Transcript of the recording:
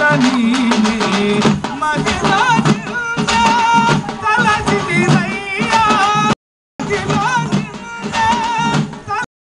da minha